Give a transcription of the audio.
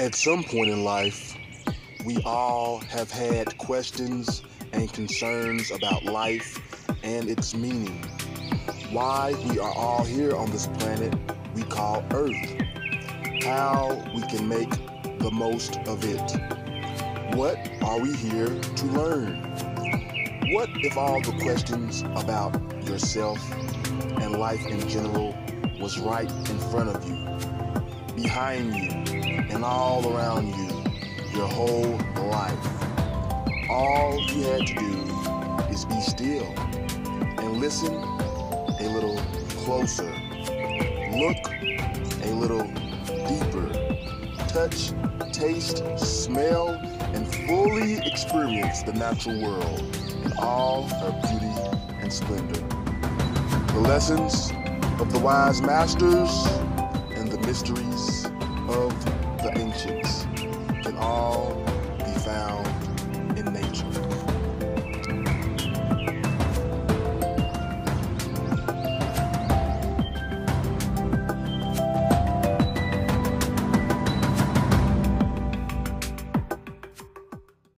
At some point in life, we all have had questions and concerns about life and its meaning. Why we are all here on this planet we call Earth. How we can make the most of it. What are we here to learn? What if all the questions about yourself and life in general was right in front of you, behind you, and all around you your whole life? All you had to do is be still and listen a little closer. Look a little deeper. Touch, taste, smell, and fully experience the natural world in all her beauty and splendor. The lessons of the wise masters and the mysteries of the ancients and all